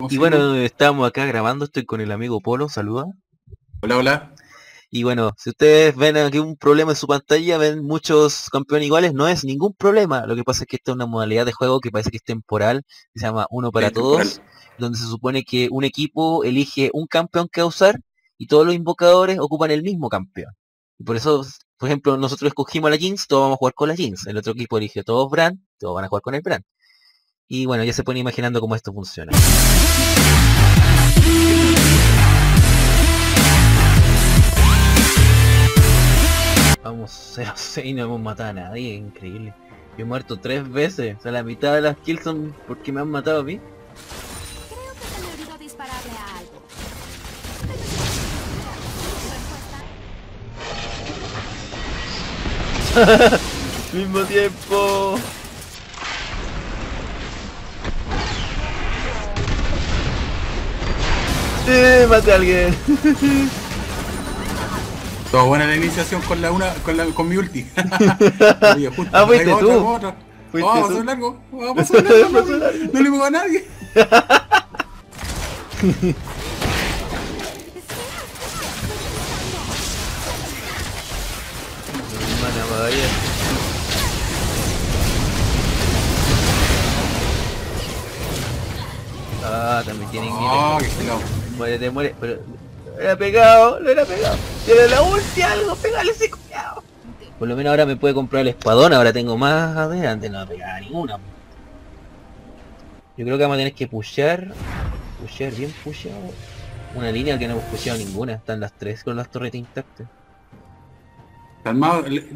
Y bueno, estamos acá grabando, estoy con el amigo Polo, saluda. Hola, hola. Y bueno, si ustedes ven aquí un problema en su pantalla, ven muchos campeones iguales, no es ningún problema. Lo que pasa es que esta es una modalidad de juego que parece que es temporal, que se llama uno para todos, temporal. donde se supone que un equipo elige un campeón que usar y todos los invocadores ocupan el mismo campeón. Y por eso, por ejemplo, nosotros escogimos a la Jinx, todos vamos a jugar con la Jinx. El otro equipo elige todos Brand, todos van a jugar con el Brand. Y bueno, ya se pone imaginando cómo esto funciona. Vamos 0-6, no hemos matado a nadie, increíble. Yo he muerto tres veces, o sea, la mitad de las kills son porque me han matado a mí. Creo que se me olvidó dispararle a algo. Mismo tiempo. ¡Eh! Maté a alguien. Todo buena la iniciación con la una, con la, con mi ulti. Oye, justo, Ah, fuiste tú. otra. Fuiste Vamos a tú. pasar largo, vamos a pasar largo, Pasó no, largo. no le pego a nadie. Ah, también tienen Ah, que Muérete, muere, pero lo era pegado, lo era pegado. Tiene la ulti algo, pégale ese cuidado. Por lo menos ahora me puede comprar el espadón, ahora tengo más AD, antes no me pegaba ninguna. Yo creo que vamos a tener que pushear, pushear bien pusheado. Una línea que no hemos pusheado ninguna, están las tres con las torretas intactas.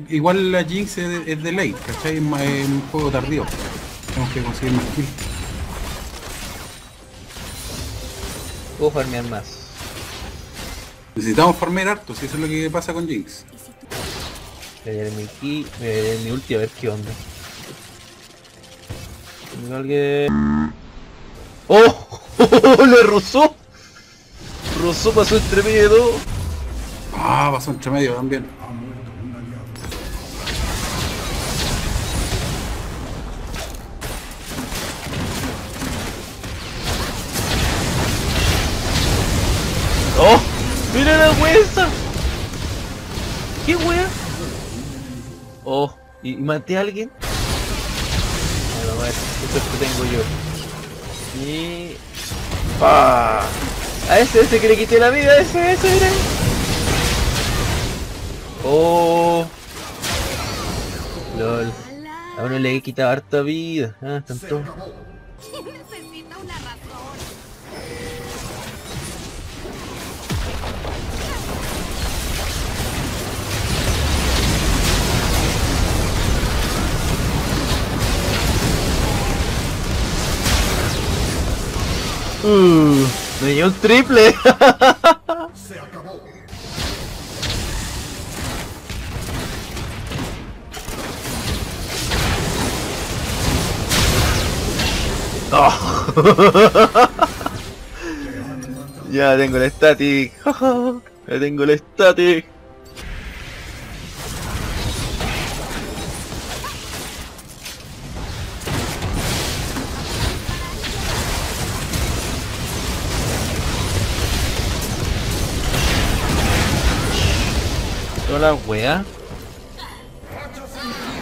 Igual la Jinx es de, late, ¿cachai? Es un juego tardío. Tenemos que conseguir más kills. Puedo farmear más. Necesitamos farmear harto, si eso es lo que pasa con Jinx. Voy a mi ki, voy a mi ulti a ver qué onda. Tengo alguien... ¡Oh! ¡Le rozó! Rozó pasó entre medio de. Ah, pasó entre medio también. ¡Oh! ¡Mira la huesa! ¿Qué wea? Oh, ¿y maté a alguien? Bueno, a ver, esto es que tengo yo. Y... ¡Ah! A ese, ese que le quité la vida, ese, ese, mira. Oh. LOL. A uno le he quitado harta vida. Ah, están Uh, me dio un triple. Oh. ya tengo el static. ya tengo el static. Toda la wea.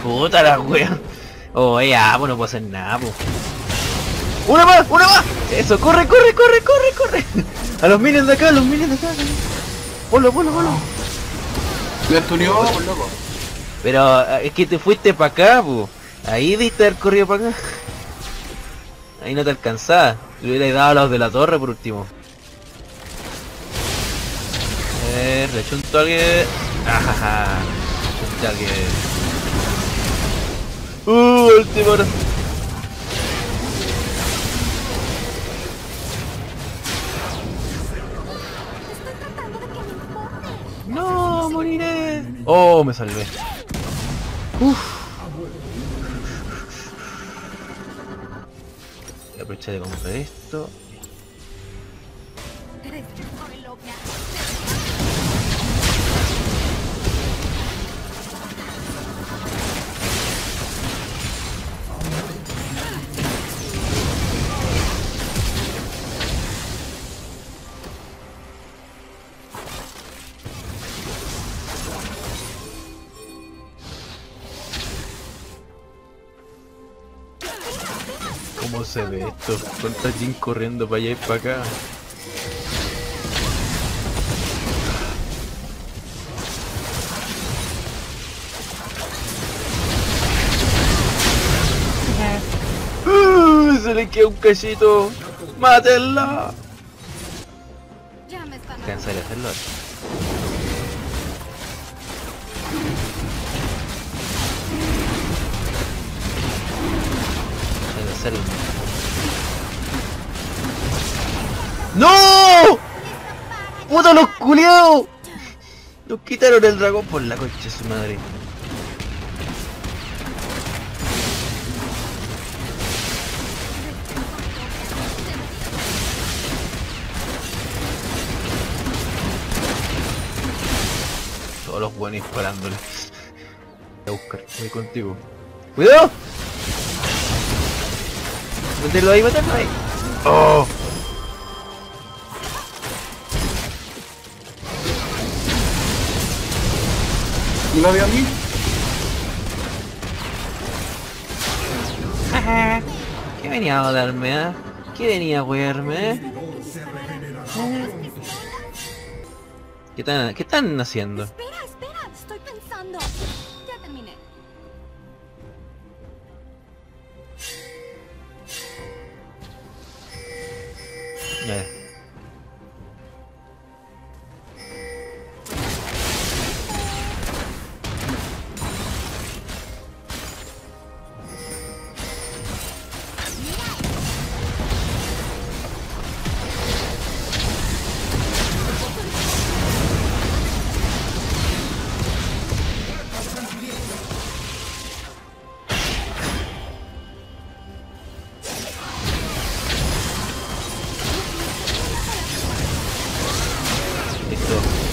Puta la wea. Oh, ya, pues no puedo hacer nada, po. ¡Una más! ¡Una más! Eso, corre, corre, corre, corre, corre. A los minions de acá, a los minions de acá. Polo, polo, polo. Tuneó, loco. Pero eh, es que te fuiste para acá. Ahí diste haber corrido para acá. Ahí no te alcanzaba. Le hubierais dado a los de la torre por último. A ver, le chunto a alguien. Ajaja. Chunté a alguien. Uh, que me importe. No, moriré. Oh, me salvé. Uf. Voy a aprovechar de comprar esto. Se ve esto? ¿Cuánta Jin corriendo para allá y para acá? ¡Uh! Se le queda un cachito. ¡Mátenla! Ya me están Cansa de hacerlo. ¡Puta los culiados! Nos quitaron el dragón por la concha de su madre. Todos los buenos disparándole. Voy a buscar, voy contigo. ¡Cuidado! Mételo ahí, mételo ahí. ¡Oh! ¿Y la veo a mí? ¿Qué venía a darme, eh? ¿Qué venía a wearme, eh? ¿Qué están, ¿Qué están haciendo? Espera, espera, estoy pensando. Ya terminé. Ya.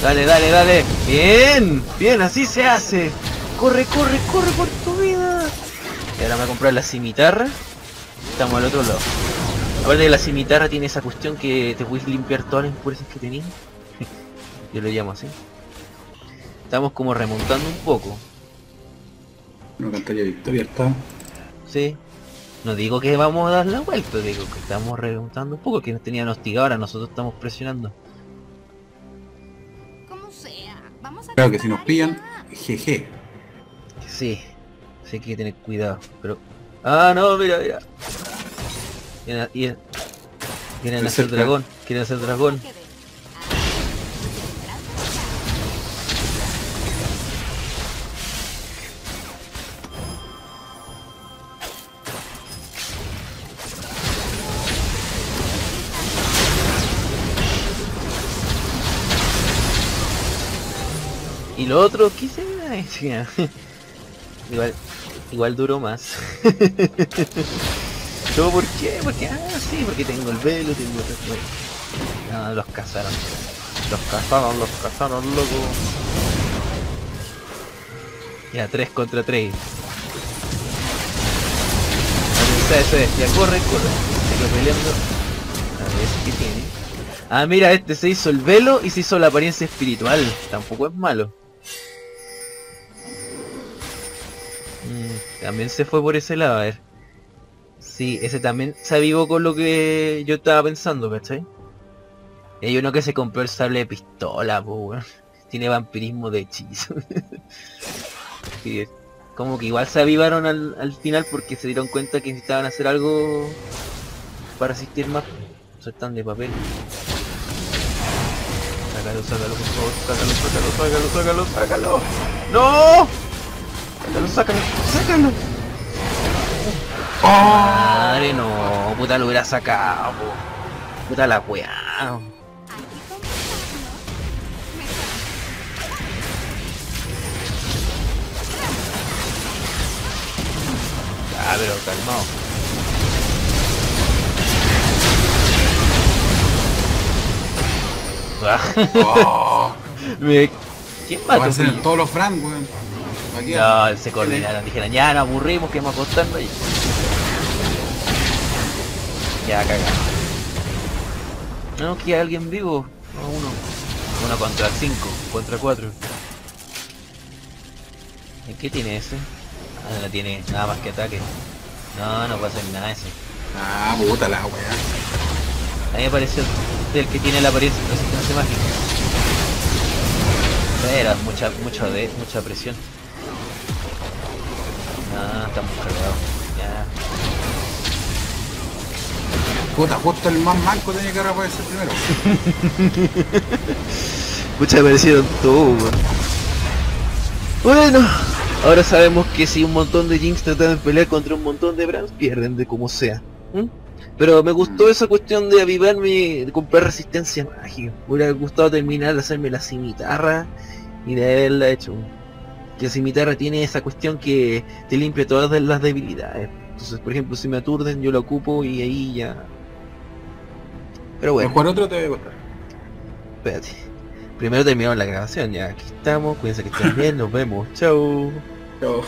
Dale, dale, dale. Bien, bien, así se hace. Corre, corre, corre por tu vida. Y ahora me voy a comprar la cimitarra. Estamos al otro lado. Aparte de la cimitarra tiene esa cuestión que te puedes limpiar todas las impurezas que tenías. Yo lo llamo así. Estamos como remontando un poco. No cantaría victoria, está. Sí. No digo que vamos a dar la vuelta, digo que estamos remontando un poco, que nos tenían hostigado, ahora nosotros estamos presionando. Claro que si nos pillan, jeje. Sí, sí hay que tener cuidado, pero... Ah, no, mira, mira. Quieren, hacer dragón, quieren hacer dragón. Lo otro, ¿qué se. Igual, igual duró más. ¿Todo por qué? Porque, ah, sí, porque tengo el velo, tengo los cazaron. Los cazaron, los cazaron, loco. Ya, 3 contra 3. Ese, ya corre, corre. Sigo peleando. A ver qué tiene. Ah, mira, este se hizo el velo y se hizo la apariencia espiritual. Tampoco es malo. También se fue por ese lado, a ver. Sí, ese también se avivó con lo que yo estaba pensando, ¿cachai? Hay uno que se compró el sable de pistola, weón. Tiene vampirismo de hechizo. Como que igual se avivaron al, al final porque se dieron cuenta que necesitaban hacer algo para asistir más. Sueltan de papel. Sácalo, sácalo, por favor. Sácalo, sácalo, sácalo, sácalo, sácalo. ¡No! Sácalo, sácalo, sácalo. Madre no, puta lo hubiera sacado. po. Puta la weá. Ah, pero calmado. Ah, Oh, me... ¿Quién van mató? a ser todos los Frank, weón. Aquí, No, se coordinaron, dijeron, ya nos aburrimos, que vamos a acostarnos y... Ya cagamos. No, que alguien vivo. No, uno. Uno contra cinco, contra cuatro. ¿Y qué tiene ese? Ah, no tiene nada más que ataque. No, no puede hacer nada ese. Ah, puta la weá. A mí me pareció el que tiene la apariencia resistencia mágica. Era mucha, mucho de, mucha presión. Estamos cargados. Ya. Puta, justo el más manco tenía que reaparecer primero. Muchas aparecieron todos, weón. Bueno, ahora sabemos que si un montón de Jinx tratan de pelear contra un montón de Brands, pierden de como sea. ¿Mm? Pero me gustó esa cuestión de avivarme, de comprar resistencia mágica. Me hubiera gustado terminar de hacerme la cimitarra y de haberla hecho. Que cimitarra tiene esa cuestión que te limpia todas las debilidades. Entonces, por ejemplo, si me aturden, yo la ocupo y ahí ya... Pero bueno. Mejor otro te debe gustar. Espérate. Primero terminamos la grabación, ya aquí estamos, cuídense que estén bien, nos vemos, chao. Chao.